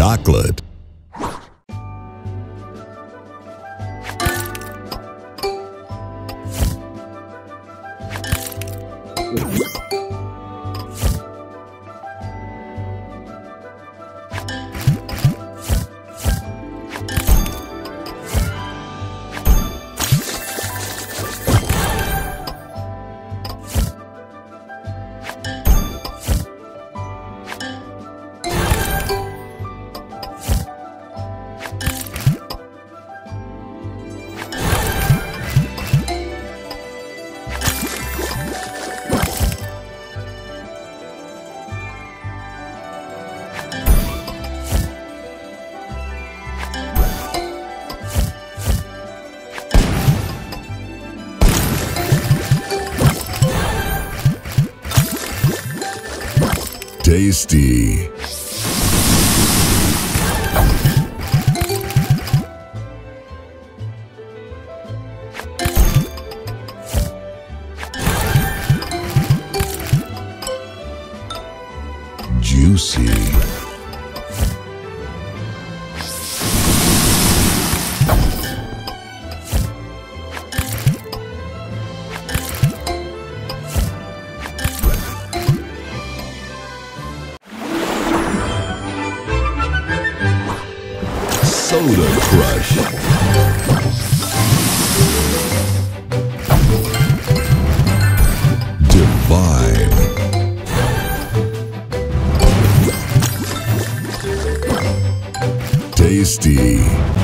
chocolate. Tasty. Juicy. Soda Crush. Divine. Tasty.